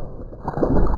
Thank you.